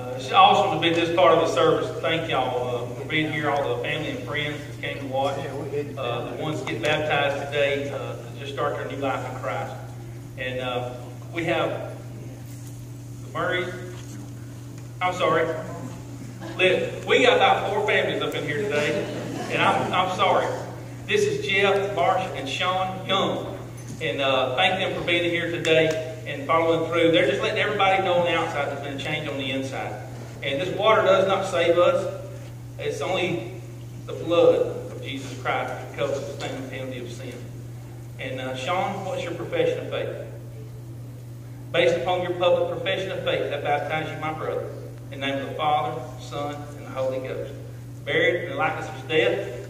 Uh, it's awesome to be this part of the service. Thank y'all uh, for being here, all the family and friends that came to watch. Uh, the ones get baptized today uh, to just start their new life in Christ. And uh, we have the Murrays. I'm sorry. We got about four families up in here today, and I'm, I'm sorry. This is Jeff, Marsha, and Sean Young. And uh, thank them for being here today and following through. They're just letting everybody know on the outside there's been a change on the inside. And this water does not save us. It's only the blood of Jesus Christ that covers the stain and penalty of sin. And uh, Sean, what's your profession of faith? Based upon your public profession of faith, I baptize you, my brother, in the name of the Father, Son, and the Holy Ghost. Buried in the likeness of his death,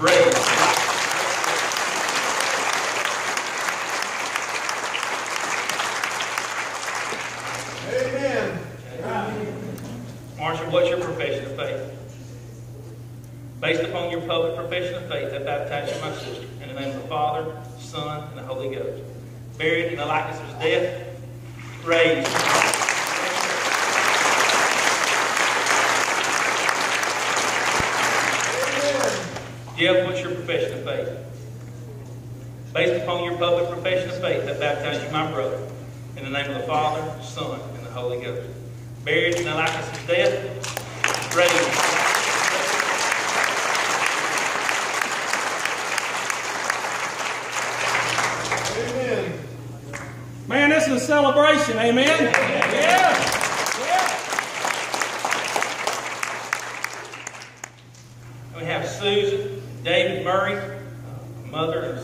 raised. Marsha, what's your profession of faith? Based upon your public profession of faith, I baptize you, my sister, in the name of the Father, Son, and the Holy Ghost. Buried in the likeness of his death, raised. Jeff, what's your profession of faith? Based upon your public profession of faith, I baptize you, my brother, in the name of the Father, Son, and the Holy Ghost. Buried in the likeness of death, raised. Man, this is a celebration, amen? Yeah. yeah. We have Susan, David Murray, uh, mother and